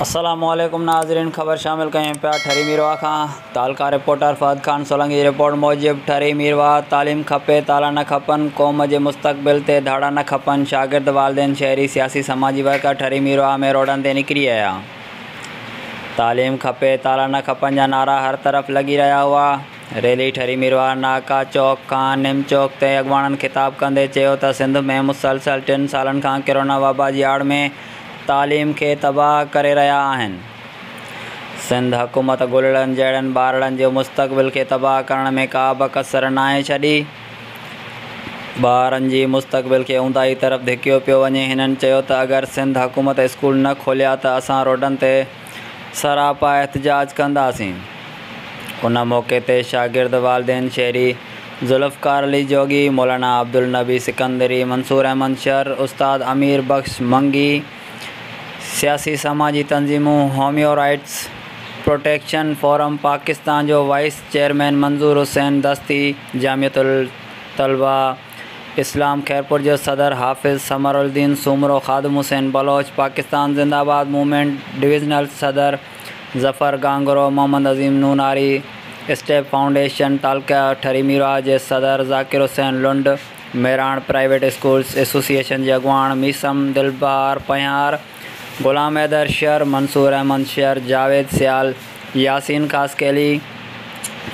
असलम नाज़रीन ख़बर शामिल करें पिया ठरी मीरवा खां तालका रिपोर्टर फ़हद ख़ान सोलंकी जी रिपोर्ट मूजिबि ठरी मीरवा तालीम खपे ताला न खपनि क़ौम जे मुस्तक़बिल ते धाड़ा न खपनि शागिर्द वालदेन शहरी सियासी समाजी वर्कर ठरी मीरवा में रोडनि ते निकिरी आया तालीम खपे ताला न खपनि जा नारा हर तरफ़ लॻी रहिया हुआ रैली ठरी मीरवा नाका चौक खां निम चौक ते ख़िताब चयो त सिंध में मुसलसल टिनि सालनि खां किरोना वबा जी आड़ में तालीम खे तबाह करे रहिया आहिनि। सिंध हुकूमत ॻोल्हड़नि जहिड़नि ॿारनि जो मुस्तक़बिल खे तबाह करण में का बि कसर नाहे छॾी। ॿारनि जी मुस्तक़बिल खे ऊंदाही तरफ़ धिकियो पियो वञे। अगरि सिंध हुकूमत स्कूल न खोलिया त असां रोडनि सरापा एहतजाज कंदासीं। उन मौक़े ते शागिर्द वालदेन शहरी ज़ुल्फ़कार अली जोगी मौलाना अब्दुल नबी सिकंदरी, मंसूर अहमद शर उस्ताद अमीर बख़्श मंगी सियासी समाजी तंज़ीमूं human rights protection forum Pakistan जो वाइस चेयरमैन मंज़ूर हुसैन दस्ती, जामियतुल तलबा, इस्लाम खैरपुर जो सदर हाफ़िज़ समरुद्दीन सुमरो ख़ादम हुसैन बलोच, पाकिस्तान ज़िंदाबाद मूवमेंट डिविज़नल सदर ज़फ़र गांगरो, मोहम्मद अज़ीम नूनारी, स्टेप फाउंडेशन तालका ठरीमीरा जे सदर ज़ाकिर हुसैन लुंड मेराण प्राइवेट स्कूल्स एसोसिएशन जे अॻुवाण मीसम दिलबार पयार ग़ुलाम हैदर शर मंसूर अहमद शर जावेद सियाल, यासीन खासकेली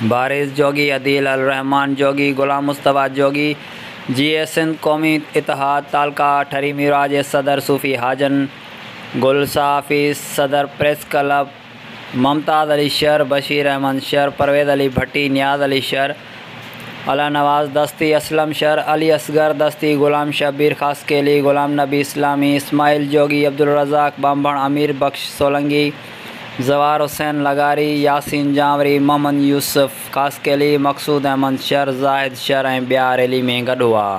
बारिस जोगी, अदील अल रहमान जोगी, ग़ुलाम मुस्तफ़ा जोगी, जी एस सिंध क़ौमी इतिहाद तालका, ठरी मिराज, सदर सूफ़ी हाजन, गुलसाफ़ी सदर प्रेस क्लब, ममताज़ अली शर बशीर अहमद शर परवेज़ अली भट्टी, नियाज़ अली शर अला नवाज़ दस्ती असलम शर, अली असगर दस्ती ग़ुलाम शबीर खासकेली ग़ुलाम नबी इस्लामी इस्माइल जोगी अब्दुल रज़ाक बम्बण अमीर बख्श सोलंगी, जवार हुसैन लगारी, यासिन जावरी मोहम्मद यूसुफ़ खासकेली मक़सूद अहमद शर, ज़ाहिद शर ए बिहार रैली में गॾु हुआ